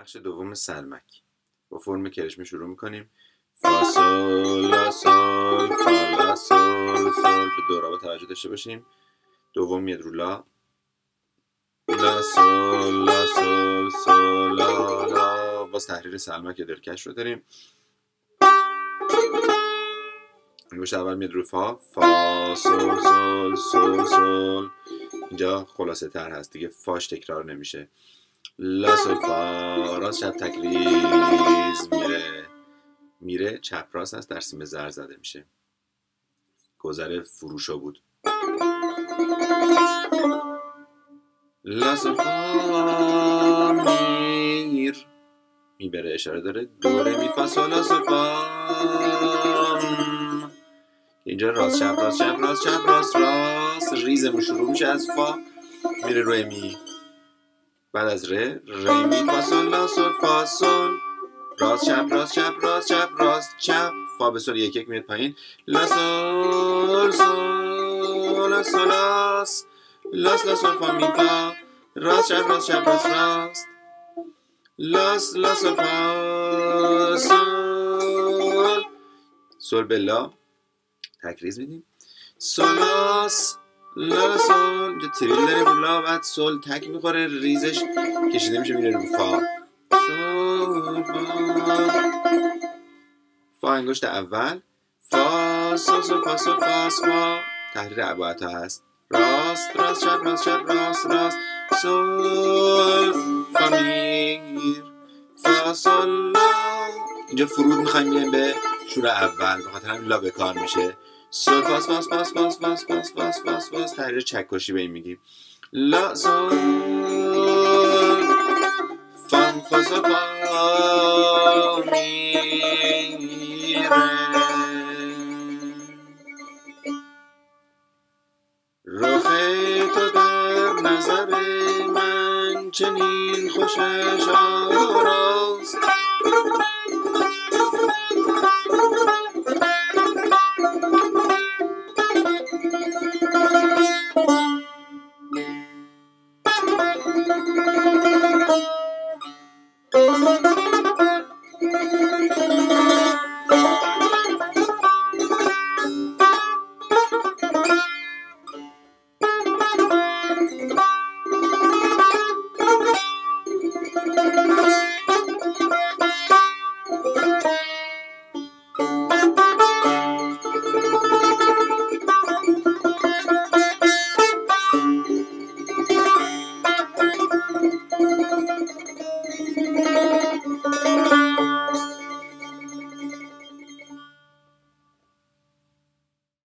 بخش دوم سلمک با فرم کرشمه شروع می‌کنیم فا سول سول فا سول سول به دورا با توجه داشته باشیم دوم میاد رو لا لا سول لا سول سول لا لا باز تحریر سلمک دلکش رو داریم انگشت اول میاد رو فا فا سول سول سول سول اینجا خلاصه تر هست دیگه فاش تکرار نمیشه لا فا راست چپ تکریز میره. میره چپ راست هست در سیم زر زده میشه. گذر فروشا بود. لا میر. می‌بره اشاره داره. دوره می فا سول لا سول فا اینجا راست چپ راست چپ راست چپ راست راست. ریزمون شروع میشه از فا. میره روی می. بعد از ره ری می فا سول لا سول فا سول راست چپ راست چپ راست چپ راست چپ. فا به سول یک یک میاد پایین. لا سول لا سول لاس لا سول فا می فا. راست چپ راست چپ راست راست. لاس لا سول فا سول سول به تکریز میدیم. سولاس لا سول اینجا تریل داریم رو لا بعد سول تک می‌خوره ریزش کشیده میشه میره رو فا فا انگشت اول. فا سول سول فا سول فا فا تحریر عباعتا هست. راست راست چپ راست چپ راست راست. سول فا میر. فا سول لا. اینجا فرود می‌خوایم بیایم به شور اول به خاطر همین لا بکار میشه. سول فاس فاس فاس فاس فاس فاس فاس فاس تحریر چکشی به این میگیم لا سول فام فا سول فا رخ تو در نظر من چنین خوشش آراست Thank you.